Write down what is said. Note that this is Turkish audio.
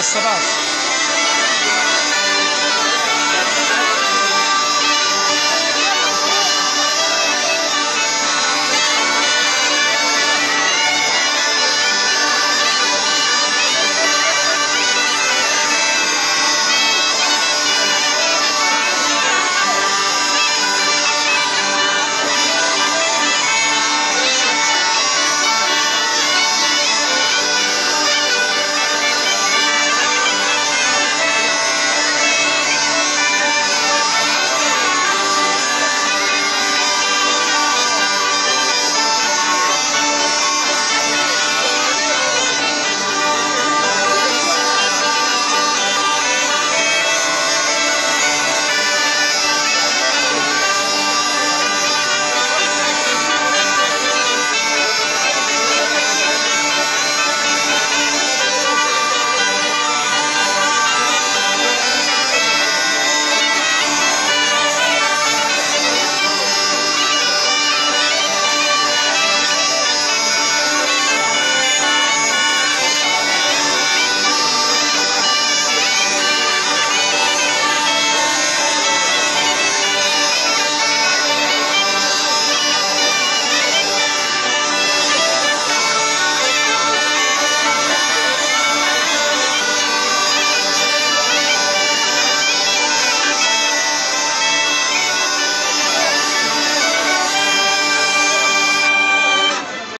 Bas bas.